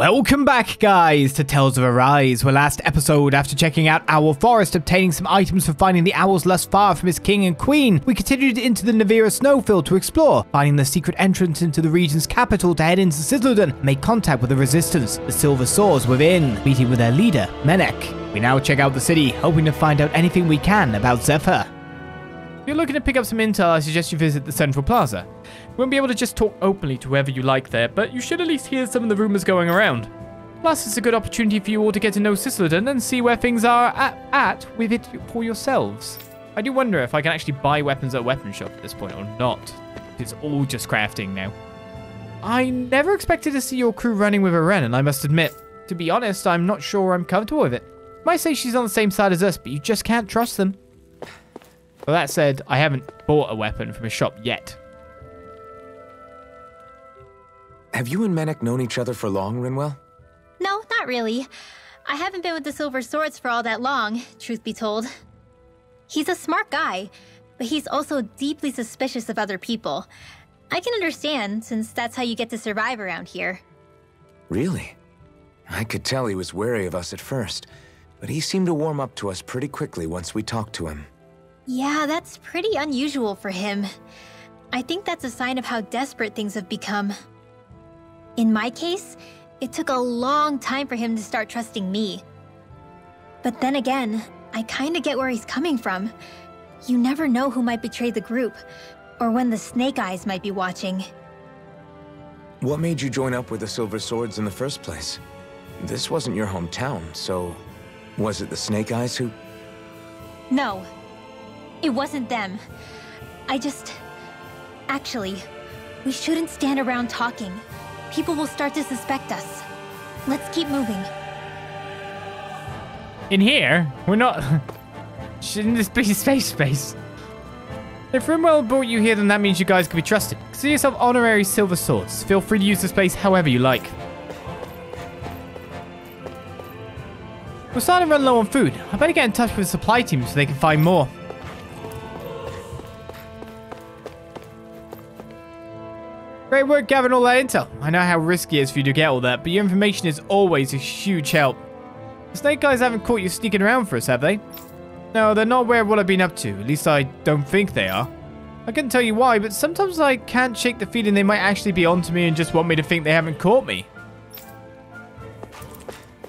Welcome back, guys, to Tales of Arise, where last episode, after checking out Owl Forest, obtaining some items for finding the owls less far from his king and queen, we continued into the Nevira snowfield to explore, finding the secret entrance into the region's capital to head into Cysloden, and make contact with the resistance, the Silver Swords within, meeting with their leader, Meneck. We now check out the city, hoping to find out anything we can about Zephyr. If you're looking to pick up some intel, I suggest you visit the Central Plaza. Won't be able to just talk openly to whoever you like there, but you should at least hear some of the rumors going around. Plus, it's a good opportunity for you all to get to know Cysloden and see where things are at, at with it for yourselves. I do wonder if I can actually buy weapons at a weapon shop at this point or not. It's all just crafting now. I never expected to see your crew running with a Ren, and I must admit, to be honest, I'm not sure I'm comfortable with it. Might say she's on the same side as us, but you just can't trust them. Well, that said, I haven't bought a weapon from a shop yet. Have you and Meneck known each other for long, Rinwell? No, not really. I haven't been with the Silver Swords for all that long, truth be told. He's a smart guy, but he's also deeply suspicious of other people. I can understand, since that's how you get to survive around here. Really? I could tell he was wary of us at first, but he seemed to warm up to us pretty quickly once we talked to him. Yeah, that's pretty unusual for him. I think that's a sign of how desperate things have become. In my case, it took a long time for him to start trusting me. But then again, I kinda get where he's coming from. You never know who might betray the group, or when the Snake Eyes might be watching. What made you join up with the Silver Swords in the first place? This wasn't your hometown, so was it the Snake Eyes who... No, it wasn't them. I just... Actually, we shouldn't stand around talking. People will start to suspect us. Let's keep moving. In here? We're not... Shouldn't this be space space? If Rinwell brought you here, then that means you guys can be trusted. Consider yourself honorary silver swords. Feel free to use this place however you like. We're starting to run low on food. I better get in touch with the supply team so they can find more. Great work gathering all that intel. I know how risky it is for you to get all that, but your information is always a huge help. The Snake Guys haven't caught you sneaking around for us, have they? No, they're not aware of what I've been up to. At least I don't think they are. I couldn't tell you why, but sometimes I can't shake the feeling they might actually be onto me and just want me to think they haven't caught me.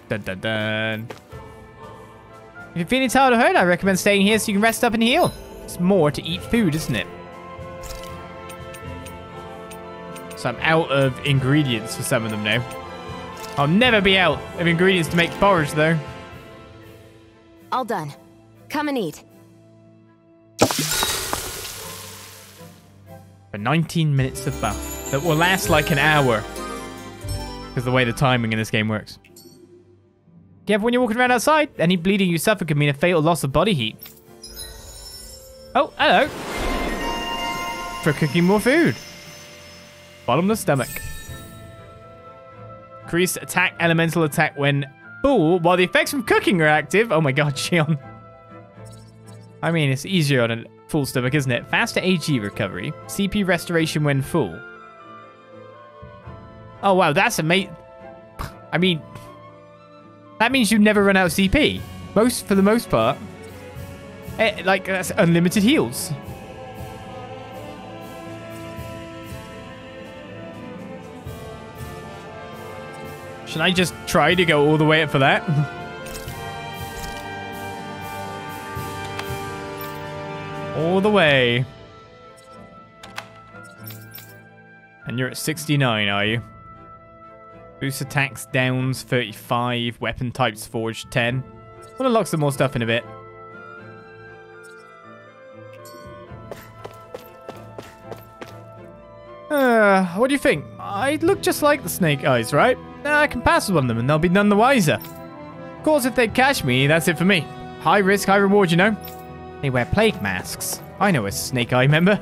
Dun dun dun. If you're feeling tired or hurt, I recommend staying here so you can rest up and heal. It's more to eat food, isn't it? So I'm out of ingredients for some of them now. I'll never be out of ingredients to make porridge, though. All done. Come and eat. For 19 minutes of buff. That will last like an hour. Because the way the timing in this game works. Careful when you're walking around outside. Any bleeding you suffer could mean a fatal loss of body heat. Oh, hello. For cooking more food. Bottomless stomach. Increase attack, elemental attack when full, while the effects from cooking are active. Oh my god, Shionne. I mean, it's easier on a full stomach, isn't it? Faster AG recovery. CP restoration when full. Oh wow, that's amazing. I mean, that means you never run out of CP. Most, for the most part. Eh, like, that's unlimited heals. Should I just try to go all the way up for that? all the way. And you're at 69, are you? Boost attacks downs 35, weapon types forged 10. We'll unlock some more stuff in a bit. Uh, what do you think? I look just like the snake eyes, right? I can pass of them and they'll be none the wiser. Of course, if they catch me, that's it for me. High risk, high reward, you know. They wear plague masks. I know a snake eye member.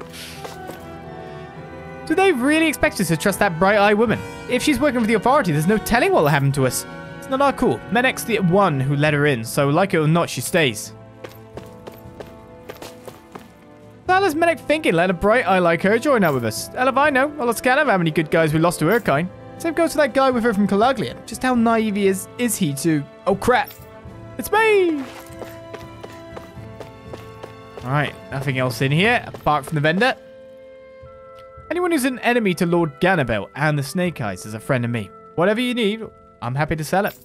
Do they really expect us to trust that bright eye woman? If she's working for the authority, there's no telling what will happen to us. It's not our call. Meneck's the one who let her in, so like it or not, she stays. What is Menek thinking? Let a bright eye like her join up with us. Hell if I know. Well, let's count how many good guys we lost to her kind. Same goes for that guy with her from Calaglian. Just how naive is, is he to... Oh crap! It's me! Alright, nothing else in here, apart from the vendor. Anyone who's an enemy to Lord Ganabelt and the Snake Eyes is a friend of me. Whatever you need, I'm happy to sell it.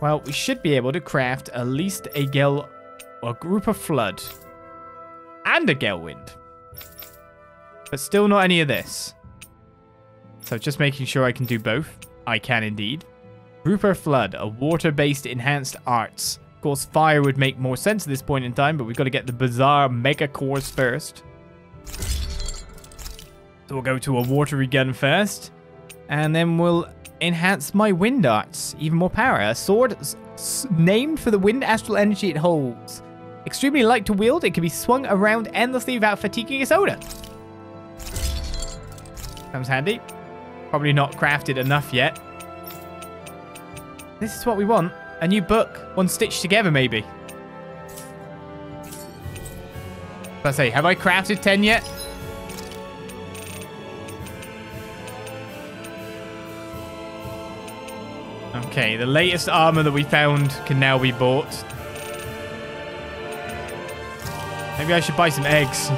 Well, we should be able to craft at least a Gale... a group of Flood. And a Gale Wind. But still not any of this. So just making sure I can do both. I can indeed. Rupert Flood, a water-based enhanced arts. Of course, fire would make more sense at this point in time, but we've got to get the bizarre mega cores first. So we'll go to a watery gun first. And then we'll enhance my wind arts. Even more power. A sword named for the wind astral energy it holds. Extremely light to wield, it can be swung around endlessly without fatiguing its owner. Comes handy. Probably not crafted enough yet. This is what we want. A new book. One stitched together, maybe. I say, have I crafted 10 yet? Okay, the latest armor that we found can now be bought. Maybe I should buy some eggs.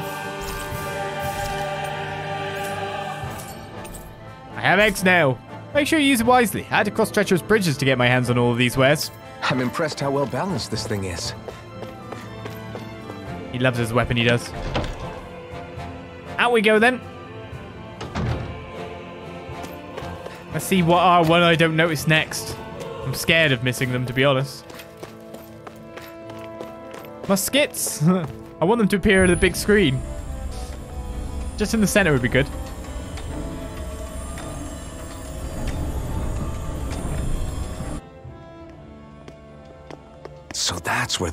Eggs now. Make sure you use it wisely. I had to cross treacherous bridges to get my hands on all of these wares. I'm impressed how well balanced this thing is. He loves his weapon, he does. Out we go then. Let's see what are one I don't notice next. I'm scared of missing them, to be honest. Muskets. I want them to appear on the big screen. Just in the center would be good.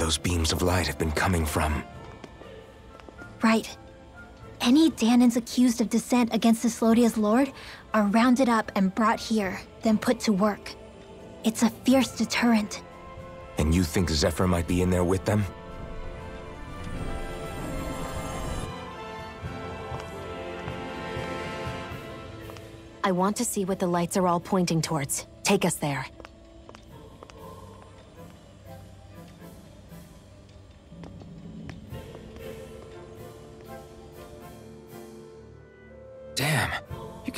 Those beams of light have been coming from. Right. Any Dahnans accused of dissent against Cyslodia's lord are rounded up and brought here, then put to work. It's a fierce deterrent. And you think Zephyr might be in there with them? I want to see what the lights are all pointing towards. Take us there.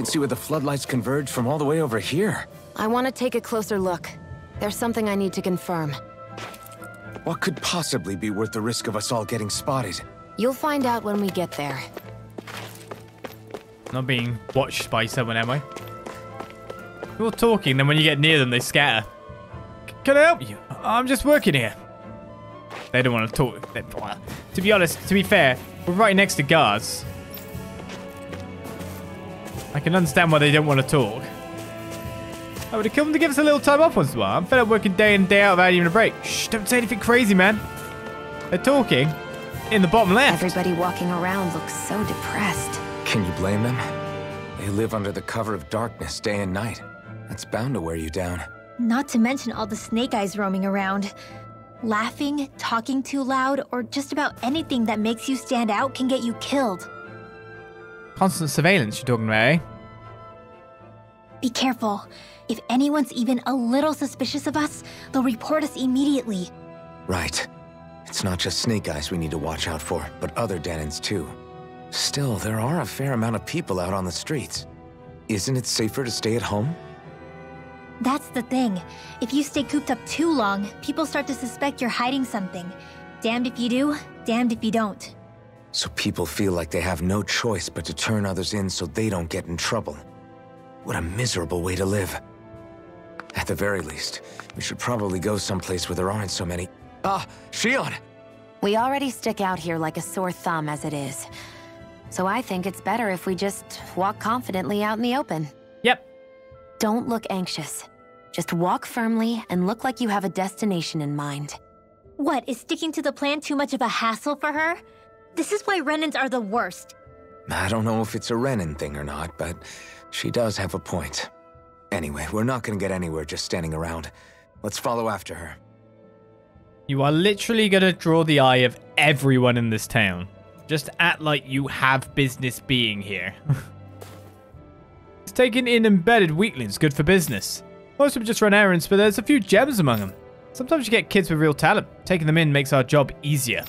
See where the floodlights converge from all the way over here. I want to take a closer look. There's something I need to confirm. What could possibly be worth the risk of us all getting spotted? You'll find out when we get there. Not being watched by someone, am I? You're talking, then when you get near them, they scatter. C can I help you? I'm just working here. They don't want to talk. They, well, to be honest, to be fair, we're right next to guards. I can understand why they don't want to talk. I would have come to give us a little time off once in a while. I'm fed up working day in day out without even a break. Shh, don't say anything crazy, man. They're talking in the bottom left. Everybody walking around looks so depressed. Can you blame them? They live under the cover of darkness day and night. That's bound to wear you down. Not to mention all the snake eyes roaming around. Laughing, talking too loud, or just about anything that makes you stand out can get you killed. Constant surveillance you're talking about, eh? Be careful. If anyone's even a little suspicious of us, they'll report us immediately. Right. It's not just Snake Eyes we need to watch out for, but other Dahnans too. Still, there are a fair amount of people out on the streets. Isn't it safer to stay at home? That's the thing. If you stay cooped up too long, people start to suspect you're hiding something. Damned if you do, damned if you don't. So people feel like they have no choice but to turn others in so they don't get in trouble. What a miserable way to live. At the very least, we should probably go someplace where there aren't so many... Ah, Shionne! We already stick out here like a sore thumb as it is. So I think it's better if we just walk confidently out in the open. Yep. Don't look anxious. Just walk firmly and look like you have a destination in mind. What, is sticking to the plan too much of a hassle for her? This is why Renans are the worst. I don't know if it's a Renan thing or not, but she does have a point. Anyway, we're not gonna get anywhere just standing around. Let's follow after her. You are literally going to draw the eye of everyone in this town. Just act like you have business being here. He's taking in embedded weaklings good for business. Most of them just run errands, but there's a few gems among them. Sometimes you get kids with real talent. Taking them in makes our job easier.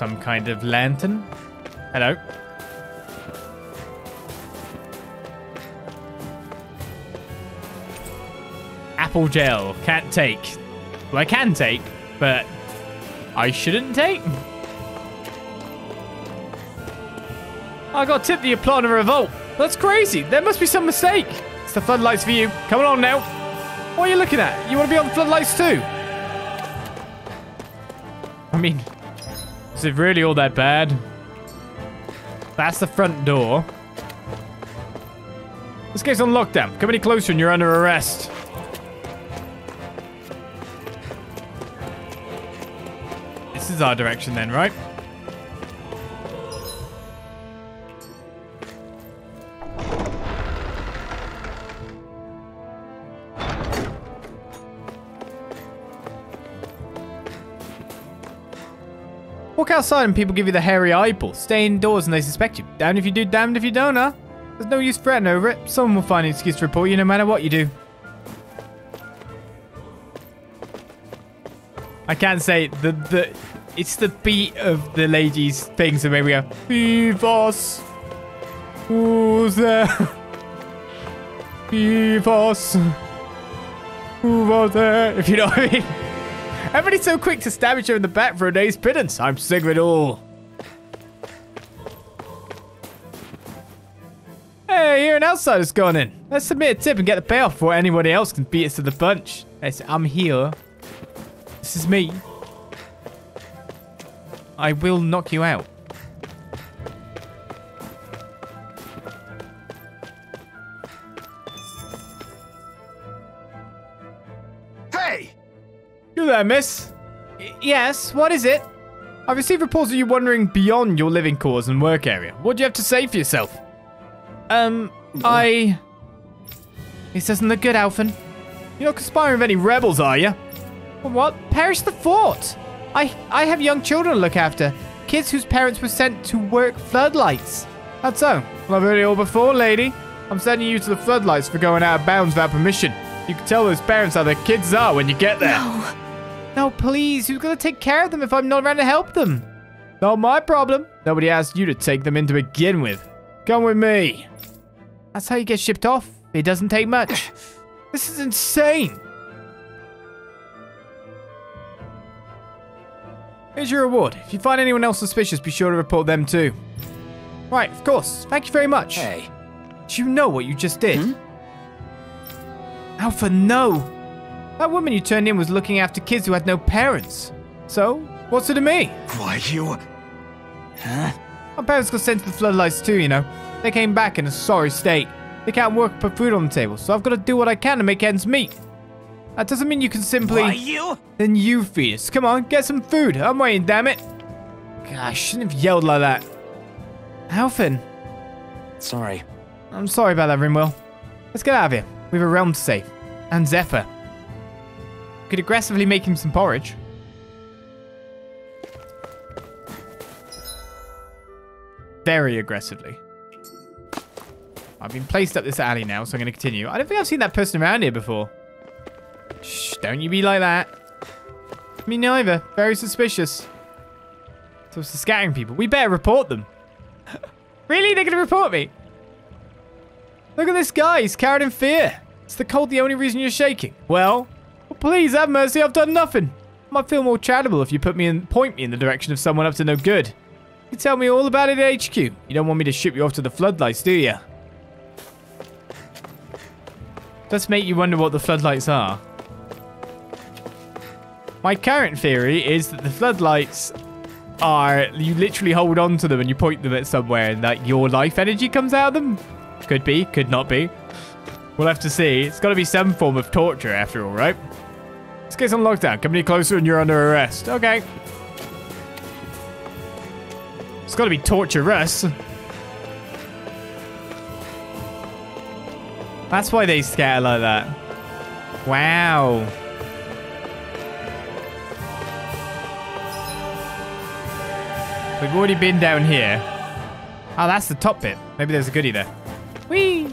Some kind of lantern. Hello. Apple gel. Can't take. Well, I can take, but I shouldn't take. I got tipped the you're plotting a revolt. That's crazy. There must be some mistake. It's the floodlights for you. Come on now. What are you looking at? You want to be on the floodlights too? I mean, is it really all that bad? That's the front door. This gate's on lockdown. Come any closer and you're under arrest. This is our direction then, right? Walk outside and people give you the hairy eyeball. Stay indoors and they suspect you. Damned if you do, damned if you don't, huh? There's no use fretting over it. Someone will find an excuse to report you no matter what you do. I can't say the the it's the beat of the ladies' things and maybe we go Vivos Who's there? Vivos Who was there? If you know what I mean. Everybody's so quick to stab each other in the back for a day's pittance. I'm sick of it all. Hey, you're an outsider's gone in. Let's submit a tip and get the payoff before anybody else can beat us to the punch. Yes, I'm here. This is me. I will knock you out. You there, miss? Y- yes, what is it? I've received reports of you wandering beyond your living quarters and work area. What do you have to say for yourself? Um, I... This doesn't look good, Alphen. You're not conspiring with any rebels, are you? What? Perish the fort! I, I have young children to look after. Kids whose parents were sent to work floodlights. That's so. Well, I've heard it all before, lady. I'm sending you to the floodlights for going out of bounds without permission. You can tell those parents how their kids are when you get there. No. No, please. Who's going to take care of them if I'm not around to help them? Not my problem. Nobody asked you to take them in to begin with. Come with me. That's how you get shipped off. It doesn't take much. this is insane. Here's your reward. If you find anyone else suspicious, be sure to report them too. Right, of course. Thank you very much. Hey. Do you know what you just did? Hmm? Alpha, no. That woman you turned in was looking after kids who had no parents. So, what's it to me? Why, you... Huh? My parents got sent to the floodlights too, you know. They came back in a sorry state. They can't work put food on the table, so I've got to do what I can to make ends meet. That doesn't mean you can simply... Why, you... Then you feed us. Come on, get some food. I'm waiting, damn it. Gosh, I shouldn't have yelled like that. Alphen, Sorry. I'm sorry about that, Rinwell. Let's get out of here. We have a realm to save. And Zephyr. Could aggressively make him some porridge. Very aggressively. I've been placed up this alley now, so I'm going to continue. I don't think I've seen that person around here before. Shh, don't you be like that. Me neither. Very suspicious. So it's the scattering people. We better report them. really? They're going to report me? Look at this guy. He's carried in fear. Is the cold the only reason you're shaking? Well, well, please have mercy. I've done nothing. I might feel more charitable if you put me in, point me in the direction of someone up to no good. You tell me all about it at HQ. You don't want me to ship you off to the floodlights, do you? Does make you wonder what the floodlights are. My current theory is that the floodlights are you literally hold on to them and you point them at somewhere and that your life energy comes out of them. Could be, could not be. We'll have to see. It's got to be some form of torture after all, right? This gate's on lockdown. Come any closer and you're under arrest. Okay. It's got to be torturous. That's why they scatter like that. Wow. We've already been down here. Oh, that's the top bit. Maybe there's a goodie there. Whee!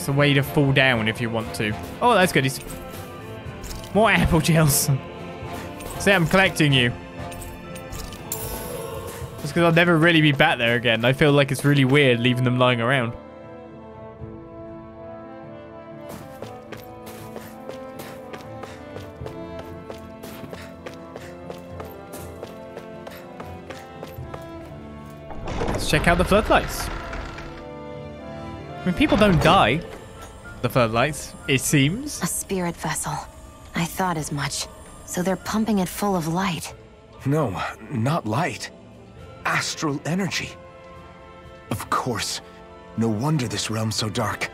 It's a way to fall down if you want to. Oh, that's goodies. More apple gels. See, I'm collecting you. Just because I'll never really be back there again. I feel like it's really weird leaving them lying around. Let's check out the floodlights. I mean, people don't die. The floodlights, it seems. A spirit vessel. I thought as much. So they're pumping it full of light. No, not light. Astral energy. Of course. No wonder this realm's so dark.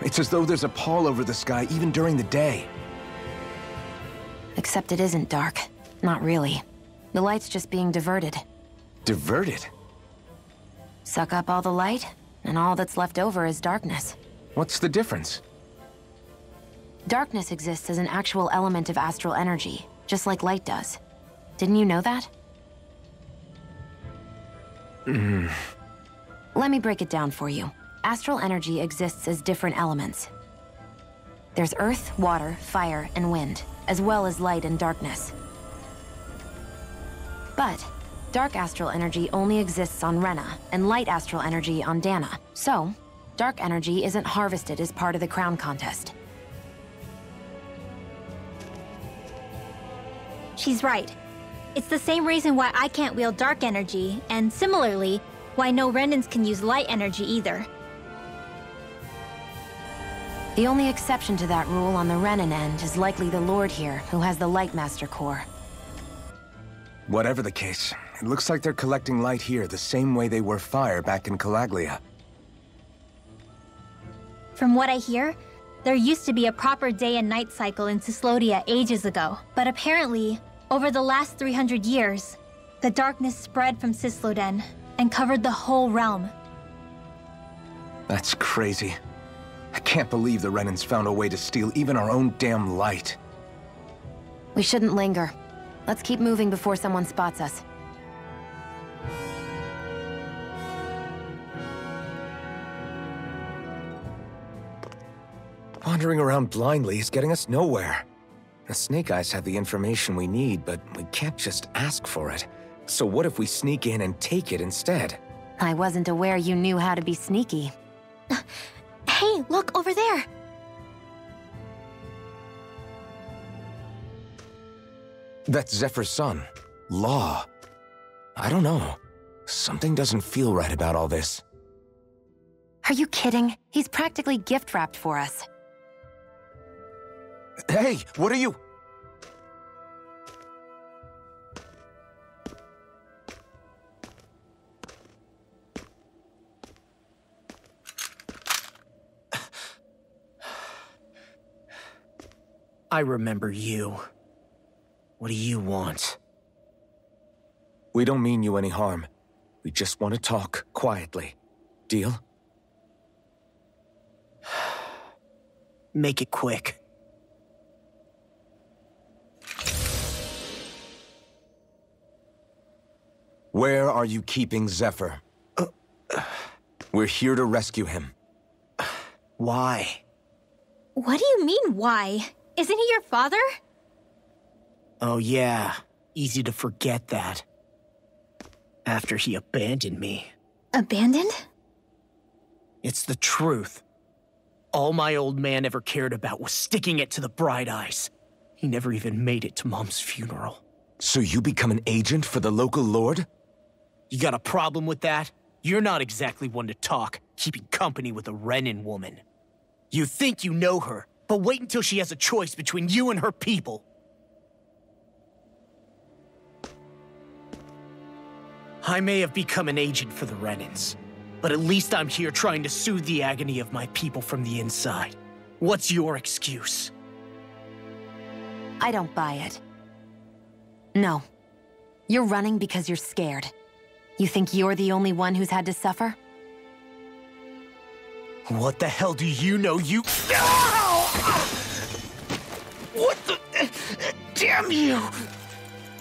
It's as though there's a pall over the sky even during the day. Except it isn't dark. Not really. The light's just being diverted. Diverted? Suck up all the light, and all that's left over is darkness. What's the difference? Darkness exists as an actual element of astral energy, just like light does. Didn't you know that? Hmm. Let me break it down for you. Astral energy exists as different elements. There's earth, water, fire, and wind, as well as light and darkness. But, dark astral energy only exists on Rena, and light astral energy on Dahna. So, dark energy isn't harvested as part of the crown contest. She's right. It's the same reason why I can't wield dark energy, and similarly, why no Renans can use light energy either. The only exception to that rule on the Renan end is likely the Lord here, who has the Lightmaster core. Whatever the case, it looks like they're collecting light here the same way they were fire back in Calaglia. From what I hear, there used to be a proper day and night cycle in Cyslodia ages ago, but apparently, over the last 300 years, the darkness spread from Cysloden and covered the whole realm. That's crazy. I can't believe the Renans found a way to steal even our own damn light. We shouldn't linger. Let's keep moving before someone spots us. Wandering around blindly is getting us nowhere. The Snake Eyes have the information we need, but we can't just ask for it. So what if we sneak in and take it instead? I wasn't aware you knew how to be sneaky. Hey, look over there! That's Zephyr's son, Law. I don't know. Something doesn't feel right about all this. Are you kidding? He's practically gift-wrapped for us. Hey, what are you? I remember you. What do you want? We don't mean you any harm. We just want to talk quietly. Deal? Make it quick. Where are you keeping Zephyr? We're here to rescue him. Why? What do you mean, why? Isn't he your father? Oh yeah, easy to forget that. After he abandoned me. Abandoned? It's the truth. All my old man ever cared about was sticking it to the bright eyes. He never even made it to Mom's funeral. So you become an agent for the local lord? You got a problem with that? You're not exactly one to talk, keeping company with a Renan woman. You think you know her, but wait until she has a choice between you and her people. I may have become an agent for the Renans, but at least I'm here trying to soothe the agony of my people from the inside. What's your excuse? I don't buy it. No. You're running because you're scared. You think you're the only one who's had to suffer? What the hell do you know, you... Ow! What the... Damn you!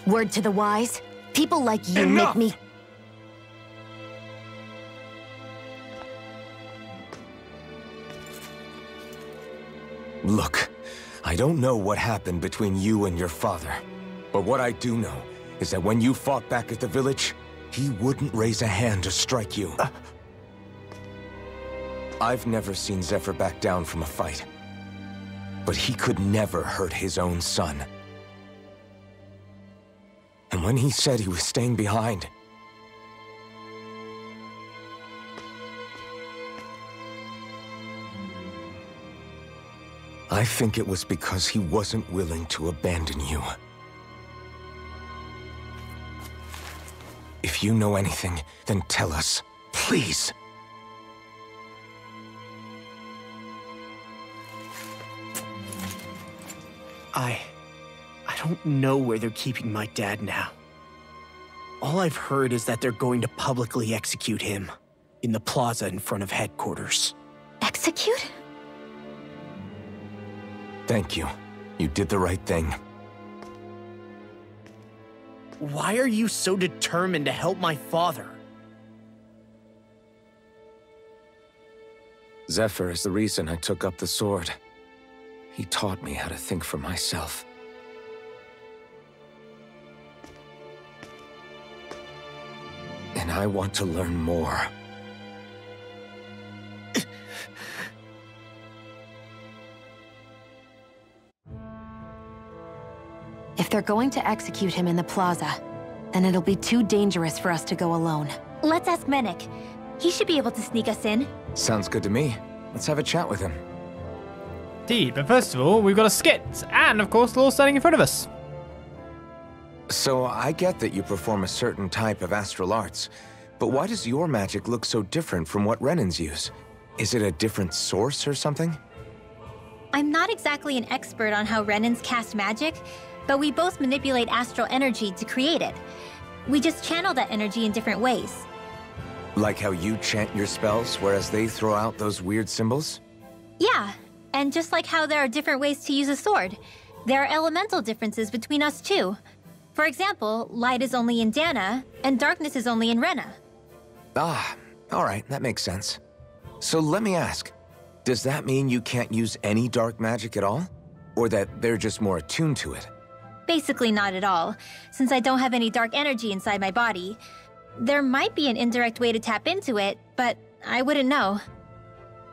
Word to the wise, people like you Enough! make me... Look, I don't know what happened between you and your father. But what I do know is that when you fought back at the village, he wouldn't raise a hand to strike you. I've never seen Zephyr back down from a fight. But he could never hurt his own son. And when he said he was staying behind, I think it was because he wasn't willing to abandon you. If you know anything, then tell us. Please. I... I don't know where they're keeping my dad now. All I've heard is that they're going to publicly execute him in the plaza in front of headquarters. Execute? Thank you. You did the right thing. Why are you so determined to help my father? Zephyr is the reason I took up the sword. He taught me how to think for myself. And I want to learn more. If they're going to execute him in the plaza, then it'll be too dangerous for us to go alone. Let's ask Meneck. He should be able to sneak us in. Sounds good to me. Let's have a chat with him. Indeed, but first of all, we've got a skit, and of course, Law standing in front of us. So I get that you perform a certain type of astral arts, but why does your magic look so different from what Renans use? Is it a different source or something? I'm not exactly an expert on how Renans cast magic, but we both manipulate astral energy to create it. We just channel that energy in different ways. Like how you chant your spells, whereas they throw out those weird symbols? Yeah, and just like how there are different ways to use a sword, there are elemental differences between us too. For example, light is only in Dahna, and darkness is only in Rena. Ah, alright, that makes sense. So let me ask, does that mean you can't use any dark magic at all? Or that they're just more attuned to it? Basically, not at all, since I don't have any dark energy inside my body. There might be an indirect way to tap into it, but I wouldn't know.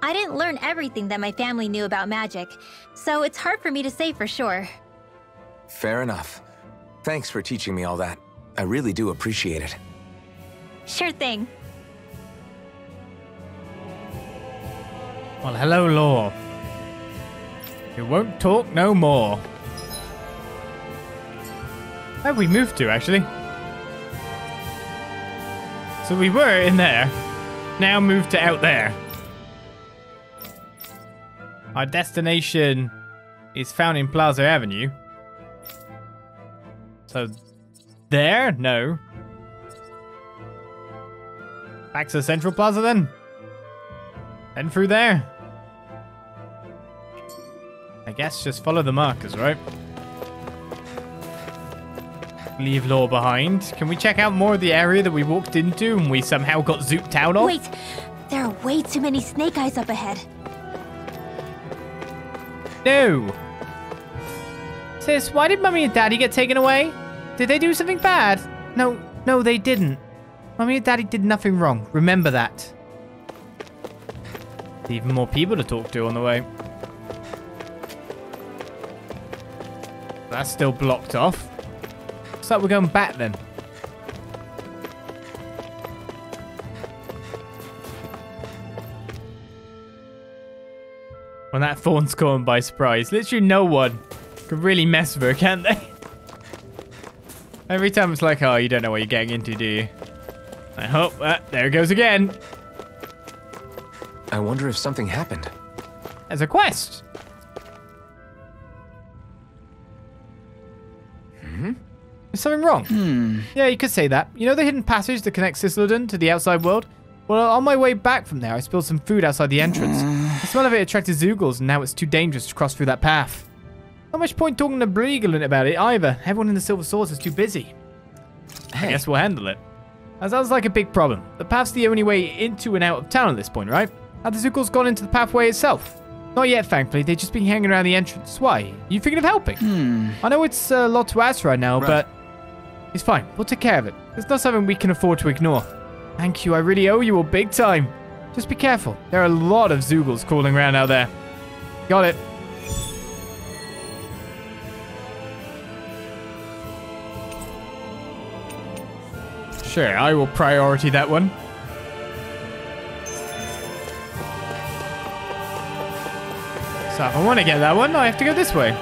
I didn't learn everything that my family knew about magic, so it's hard for me to say for sure. Fair enough. Thanks for teaching me all that. I really do appreciate it. Sure thing. Well, hello, Law. You won't talk no more. Where have we moved to, actually? So we were in there, now moved to out there. Our destination is found in Plaza Avenue. So, there? No. Back to Central Plaza then? Then through there? I guess just follow the markers, right? Leave Law behind. Can we check out more of the area that we walked into and we somehow got zooped out of? Wait, there are way too many snake eyes up ahead. No. Sis, why did Mummy and Daddy get taken away? Did they do something bad? No, no, they didn't. Mummy and Daddy did nothing wrong. Remember that. Even more people to talk to on the way. That's still blocked off. Looks like we're going back then. When that fawn's caught by surprise, literally no one can really mess with her, can they? Every time it's like, oh, you don't know what you're getting into, do you? I hope. Uh, there it goes again. I wonder if something happened. As a quest. Something wrong? Hmm. Yeah, you could say that. You know the hidden passage that connects Cysloden to the outside world? Well, on my way back from there, I spilled some food outside the entrance. the smell of it attracted Zeugles, and now it's too dangerous to cross through that path. Not much point talking to Bregelin about it either. Everyone in the Silver Swords is too busy. I guess we'll handle it. That sounds like a big problem. The path's the only way into and out of town at this point, right? Have the Zeugles gone into the pathway itself? Not yet, thankfully. They've just been hanging around the entrance. Why? You thinking of helping? Hmm. I know it's a lot to ask right now, Right. but it's fine. We'll take care of it. It's not something we can afford to ignore. Thank you. I really owe you all big time. Just be careful. There are a lot of Zeugles crawling around out there. Got it. Sure, I will priority that one. So if I want to get that one, I have to go this way.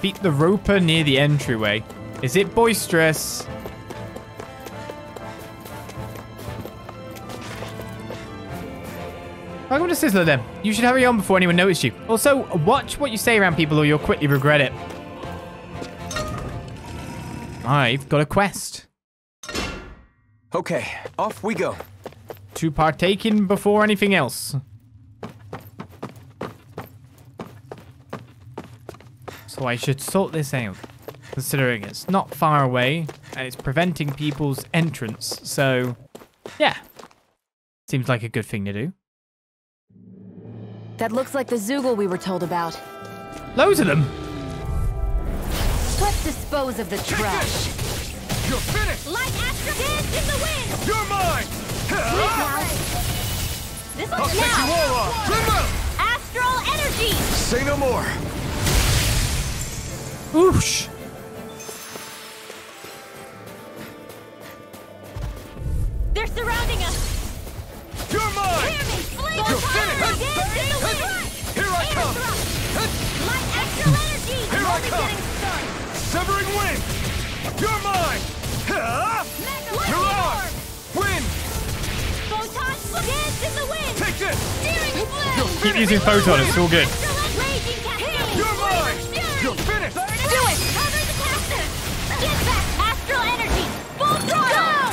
Beat the roper near the entryway. Is it boisterous? Welcome to Sizzler then. You should hurry on before anyone notices you. Also, watch what you say around people or you'll quickly regret it. I've got a quest. Okay, off we go. To partake in before anything else. So I should sort this out. Considering it's not far away and it's preventing people's entrance. So, yeah. Seems like a good thing to do. That looks like the Zeugle we were told about. Loads of them. Let's dispose of the trash. You're finished! Light Astra dance in the wind! You're mine! This I'll take you all on! Remember! Astral energy! Say no more. Oosh. Only come! getting started! Severing wind! You're mine! Mega You're on! Wind! Photon dance in the wind! Take this! Steering flame! Keep using photon, it's all good. Astral en- raging cascade! You're mine! You're finished! Do it! Cover the captive! Get back! Astral energy! Full throttle!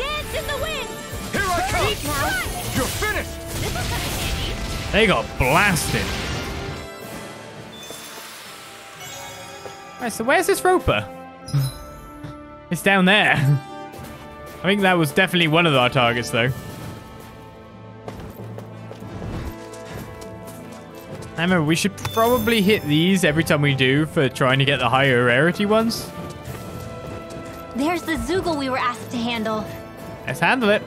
Dance in the wind! Here I come! You're finished! This will come in handy. They got blasted. Alright, so where's this roper? it's down there. I think that was definitely one of our targets, though. I remember we should probably hit these every time we do for trying to get the higher rarity ones. There's the Zeugle we were asked to handle. Let's handle it.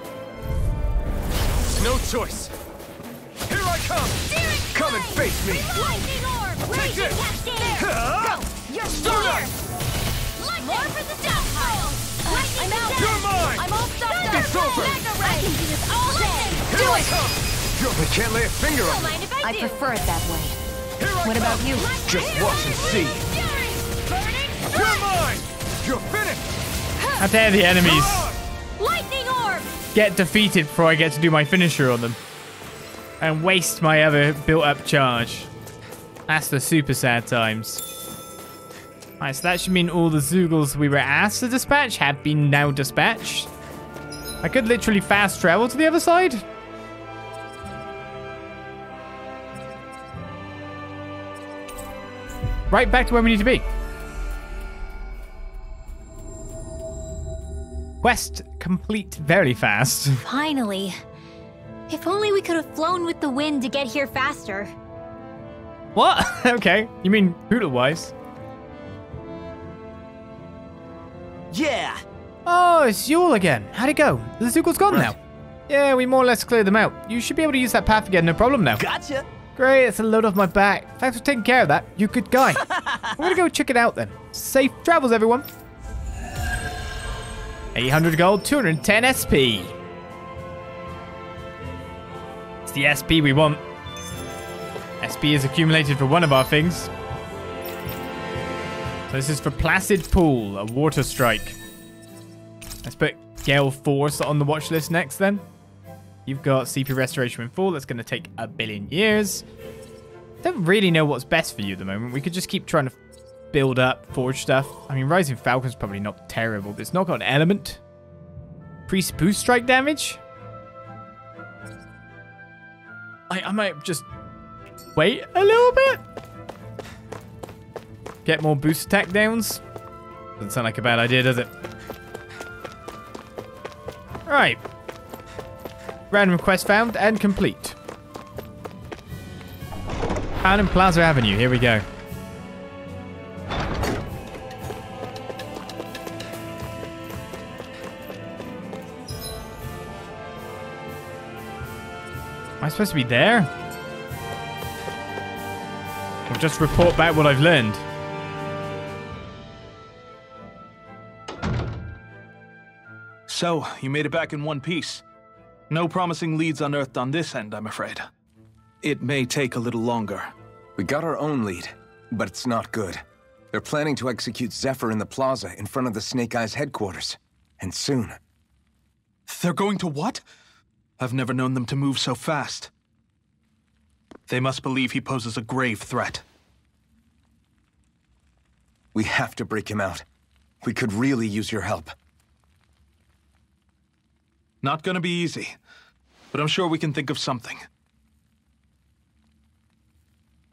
No choice! Here I come! Steering Come and face me! Lightning orb! Take Raging this! cascade! Go! You're Start! More for the stockpile! Lightning I'm out. You're mine! I'm all stocked up! It's over! Mega ray! I can do this all day! Here I come! You're... Can't lay a finger on me! I, I prefer it that way. Here I What come! about you? Just watch and see! You're mine! You're finished! How dare the enemies Lightning orb! get defeated before I get to do my finisher on them. And waste my other built-up charge. That's the super sad times. Alright, so that should mean all the Zeugles we were asked to dispatch have been now dispatched. I could literally fast travel to the other side. Right back to where we need to be. Quest complete very fast. Finally. If only we could have flown with the wind to get here faster. What? okay. You mean poodle-wise? Yeah! Oh, it's Yule again. How'd it go? The Zeugle's gone now. Yeah, we more or less cleared them out. You should be able to use that path again, no problem now. Gotcha! Great, it's a load off my back. Thanks for taking care of that. You good guy. I'm gonna go check it out then. Safe travels, everyone. 800 gold, 210 SP. It's the SP we want. SP is accumulated for one of our things. So this is for Placid Pool, a water strike. Let's put Gale Force on the watch list next then. You've got CP Restoration in full. That's going to take a billion years. Don't really know what's best for you at the moment. We could just keep trying to build up forge stuff. I mean, Rising Falcon's probably not terrible, but it's not got an element. Priest boost strike damage? I, I might just wait a little bit. Get more boost attack downs. Doesn't sound like a bad idea, does it? Right. Random quest found and complete. Panem Plaza Avenue, here we go. Am I supposed to be there? I'll just report back what I've learned? So, you made it back in one piece. No promising leads unearthed on this end, I'm afraid. It may take a little longer. We got our own lead, but it's not good. They're planning to execute Zephyr in the plaza in front of the Snake Eyes headquarters. And soon. They're going to what? I've never known them to move so fast. They must believe he poses a grave threat. We have to break him out. We could really use your help. Not gonna be easy, but I'm sure we can think of something.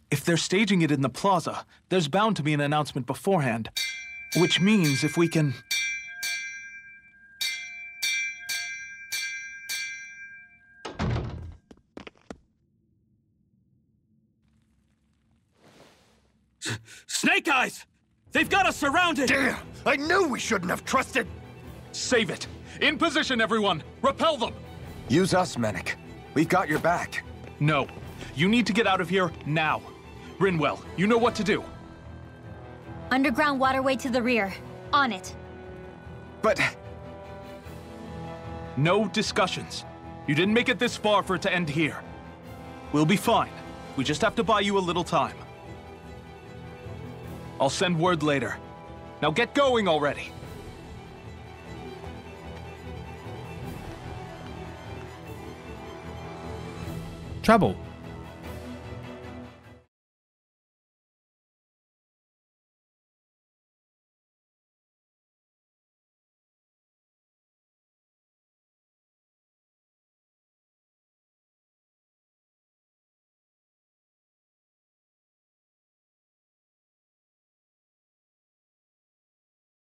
If they're staging it in the plaza, there's bound to be an announcement beforehand. Which means if we can... Snake Eyes! They've got us surrounded! Damn! I knew we shouldn't have trusted! Save it! In position, everyone! Repel them! Use us, Meneck. We've got your back. No. You need to get out of here now. Rinwell, you know what to do. Underground waterway to the rear. On it. But No discussions. You didn't make it this far for it to end here. We'll be fine. We just have to buy you a little time. I'll send word later. Now get going already. Trouble.